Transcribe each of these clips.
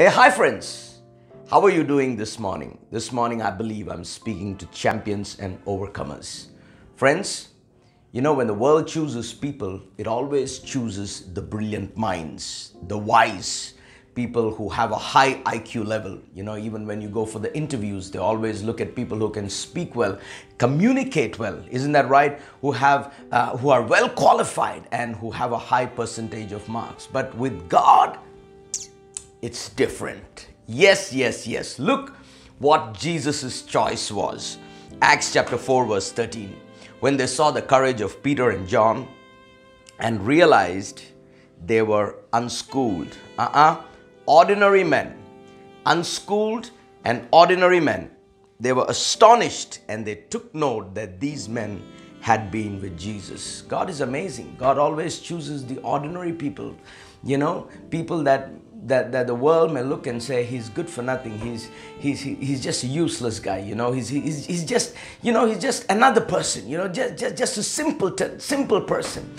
Hey, hi, friends. How are you doing this morning? This morning, I believe I'm speaking to champions and overcomers. Friends, you know, when the world chooses people, it always chooses the brilliant minds, the wise, people who have a high IQ level. You know, even when you go for the interviews, they always look at people who can speak well, communicate well. Isn't that right? Who have, uh, who are well qualified and who have a high percentage of marks. But with God, it's different. Yes, yes, yes. Look what Jesus' choice was. Acts chapter 4, verse 13. When they saw the courage of Peter and John and realized they were unschooled, uh uh ordinary men, unschooled and ordinary men, they were astonished and they took note that these men had been with Jesus. God is amazing. God always chooses the ordinary people, you know, people that that, that the world may look and say he's good for nothing. He's he's he's just a useless guy you know. He's he's, he's just you know he's just another person you know just just, just a simple simple person.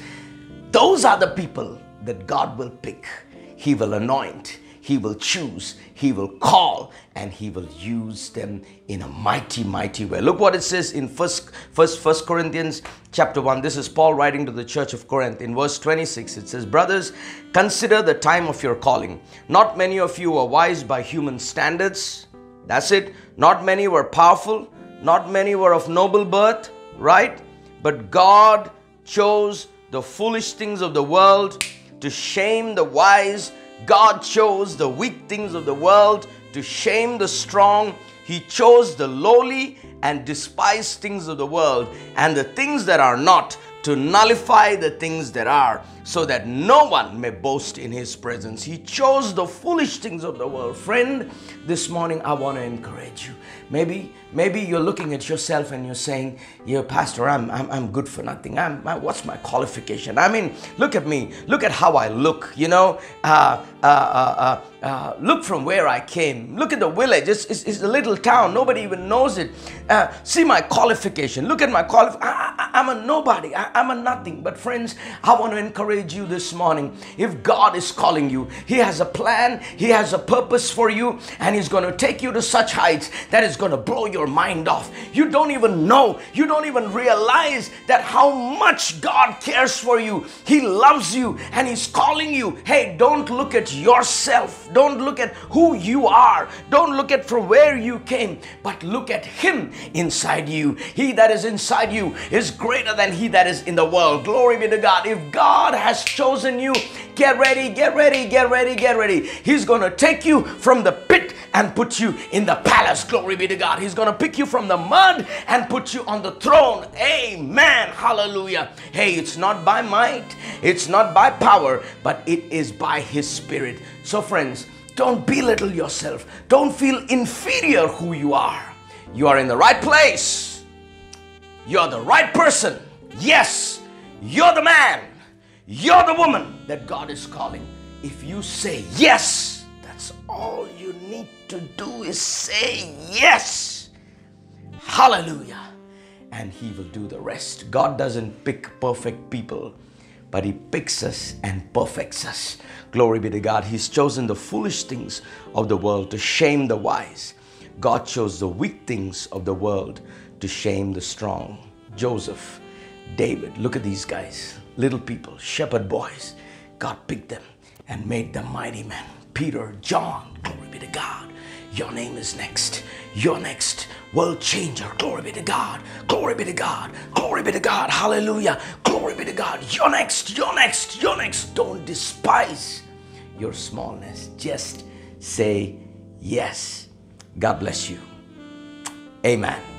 Those are the people that god will pick. He will anoint he will choose, He will call, and He will use them in a mighty, mighty way. Look what it says in First, First, First Corinthians chapter 1. This is Paul writing to the church of Corinth. In verse 26, it says, Brothers, consider the time of your calling. Not many of you are wise by human standards. That's it. Not many were powerful. Not many were of noble birth, right? But God chose the foolish things of the world to shame the wise God chose the weak things of the world to shame the strong. He chose the lowly and despised things of the world and the things that are not to nullify the things that are, so that no one may boast in his presence. He chose the foolish things of the world. Friend, this morning I want to encourage you. Maybe, maybe you're looking at yourself and you're saying, "Yeah, Pastor, I'm, I'm, I'm good for nothing. I'm, I, what's my qualification? I mean, look at me. Look at how I look. You know, uh, uh, uh, uh uh, look from where I came. Look at the village. It's, it's, it's a little town. Nobody even knows it. Uh, see my qualification. Look at my qualification. I'm a nobody. I, I'm a nothing. But friends, I want to encourage you this morning. If God is calling you, He has a plan. He has a purpose for you. And He's going to take you to such heights that is going to blow your mind off. You don't even know. You don't even realize that how much God cares for you. He loves you and He's calling you. Hey, don't look at yourself don't look at who you are. Don't look at from where you came, but look at Him inside you. He that is inside you is greater than He that is in the world. Glory be to God. If God has chosen you, get ready, get ready, get ready, get ready. He's going to take you from the pit and put you in the palace. Glory be to God. He's going to pick you from the mud and put you on the throne. Amen. Hallelujah. Hey, it's not by might, it's not by power, but it is by His Spirit. So, friends, don't belittle yourself. Don't feel inferior who you are. You are in the right place. You're the right person. Yes, you're the man. You're the woman that God is calling. If you say yes, that's all you need to do is say yes. Hallelujah. And He will do the rest. God doesn't pick perfect people but He picks us and perfects us. Glory be to God. He's chosen the foolish things of the world to shame the wise. God chose the weak things of the world to shame the strong. Joseph, David, look at these guys, little people, shepherd boys. God picked them and made them mighty men. Peter, John, glory be to God. Your name is next. You're next. World changer. Glory be to God. Glory be to God. Glory be to God. Hallelujah. Glory be to God. You're next. You're next. You're next. Don't despise your smallness. Just say yes. God bless you. Amen.